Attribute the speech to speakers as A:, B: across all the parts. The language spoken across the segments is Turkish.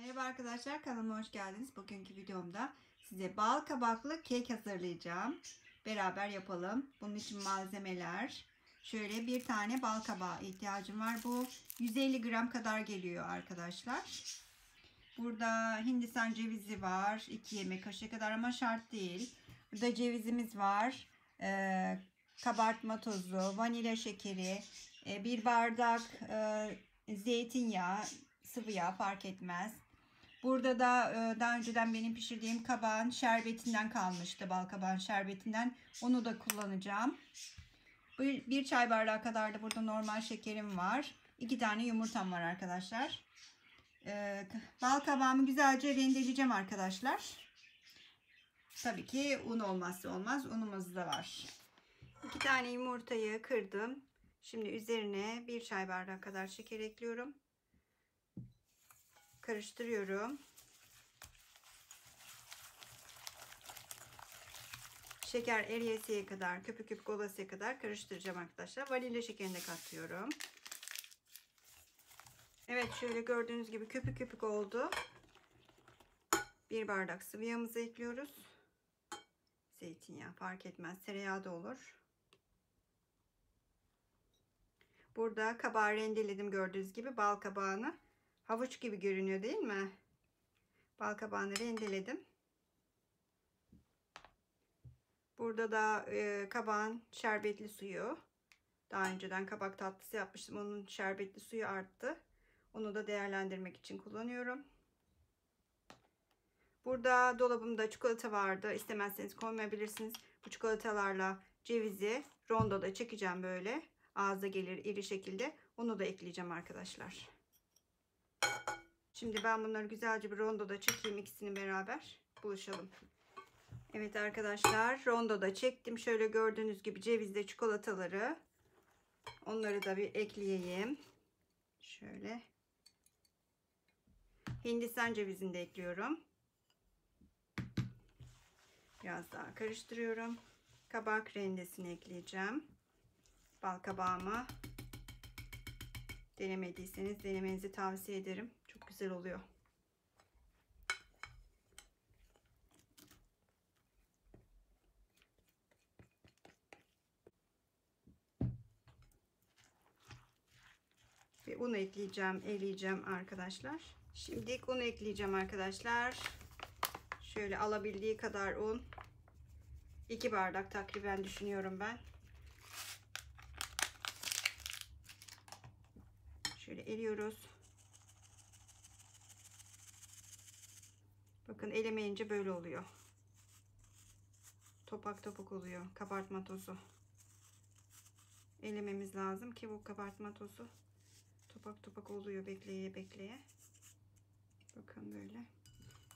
A: Merhaba arkadaşlar kanalıma hoş geldiniz. Bugünkü videomda size bal kabaklı kek hazırlayacağım. Beraber yapalım. Bunun için malzemeler. Şöyle bir tane bal kabağı ihtiyacım var. Bu 150 gram kadar geliyor arkadaşlar. Burada hindistan cevizi var. 2 yemek kaşığı kadar ama şart değil. Burada cevizimiz var. Ee, kabartma tozu, vanilya şekeri, e, bir bardak e, zeytinyağı, sıvı yağ fark etmez. Burada da e, daha önceden benim pişirdiğim kabağın şerbetinden kalmıştı. Bal kabağın şerbetinden. Onu da kullanacağım. Bir, çay bardağı kadar da burada normal şekerim var. İki tane yumurtam var arkadaşlar. E, bal kabağımı güzelce rendeleyeceğim arkadaşlar. Tabii ki un olmazsa olmaz. Unumuz da var. İki tane yumurtayı kırdım. Şimdi üzerine bir çay bardağı kadar şeker ekliyorum karıştırıyorum. Şeker eriyesiye kadar, köpük köpük olasıya kadar karıştıracağım arkadaşlar. Vanilya şekerini de katıyorum. Evet şöyle gördüğünüz gibi köpük köpük oldu. Bir bardak sıvı yağımızı ekliyoruz. Zeytinyağı fark etmez. Tereyağı da olur. Burada kabağı rendeledim gördüğünüz gibi bal kabağını. Havuç gibi görünüyor değil mi? Bal kabağını rendeledim. Burada da e, kabağın şerbetli suyu. Daha önceden kabak tatlısı yapmıştım. Onun şerbetli suyu arttı. Onu da değerlendirmek için kullanıyorum. Burada dolabımda çikolata vardı. İstemezseniz koymayabilirsiniz. Bu çikolatalarla cevizi rondoda çekeceğim böyle. Ağza gelir iri şekilde. Onu da ekleyeceğim arkadaşlar. Şimdi ben bunları güzelce bir rondoda çekeyim ikisini beraber buluşalım. Evet arkadaşlar rondoda çektim. Şöyle gördüğünüz gibi cevizli çikolataları. Onları da bir ekleyeyim. Şöyle. Hindistan cevizini de ekliyorum. Biraz daha karıştırıyorum. Kabak rendesini ekleyeceğim. Bal kabağımı denemediyseniz denemenizi tavsiye ederim. Çok güzel oluyor. Ve un ekleyeceğim, eleyeceğim arkadaşlar. Şimdi un ekleyeceğim arkadaşlar. Şöyle alabildiği kadar un. 2 bardak takriben düşünüyorum ben. Şöyle eliyoruz. Bakın elemeyince böyle oluyor. Topak topak oluyor. Kabartma tozu. Elememiz lazım ki bu kabartma tozu topak topak oluyor bekleye bekleye. Bakın böyle.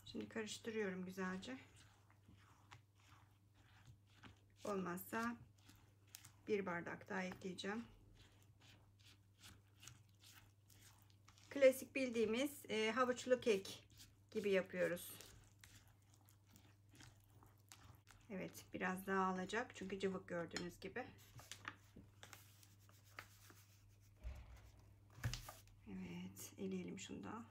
A: Şimdi karıştırıyorum güzelce. Olmazsa bir bardak daha ekleyeceğim. Klasik bildiğimiz e, havuçlu kek gibi yapıyoruz. Evet biraz daha alacak çünkü cıvık gördüğünüz gibi. Evet eleyelim şunu da.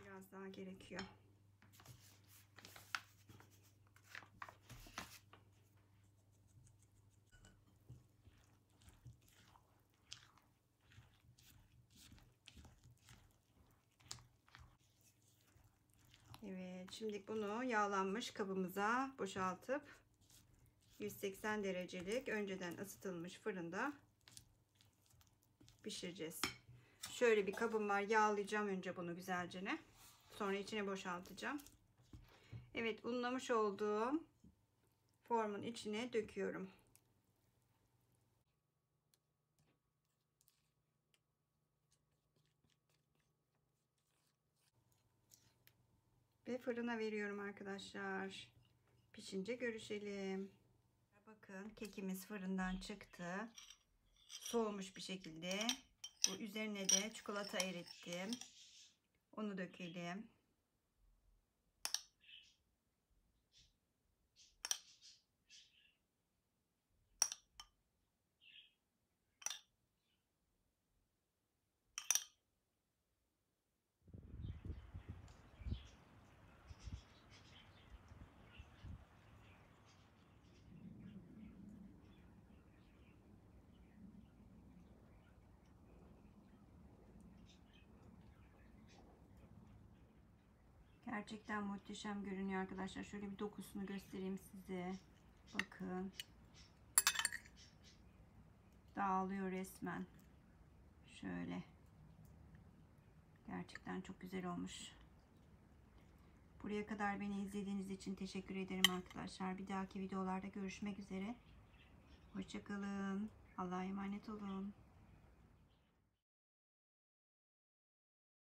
A: Biraz daha gerekiyor. Evet, şimdi bunu yağlanmış kabımıza boşaltıp 180 derecelik önceden ısıtılmış fırında pişireceğiz. Şöyle bir kabım var. Yağlayacağım önce bunu güzelce ne. Sonra içine boşaltacağım. Evet, unlamış olduğum formun içine döküyorum. Ve fırına veriyorum arkadaşlar. Pişince görüşelim. Bakın kekimiz fırından çıktı. Soğumuş bir şekilde. Bu üzerine de çikolata erittim. Onu dökelim. Gerçekten muhteşem görünüyor arkadaşlar. Şöyle bir dokusunu göstereyim size. Bakın. Dağılıyor resmen. Şöyle. Gerçekten çok güzel olmuş. Buraya kadar beni izlediğiniz için teşekkür ederim arkadaşlar. Bir dahaki videolarda görüşmek üzere. Hoşçakalın. Allah'a emanet olun.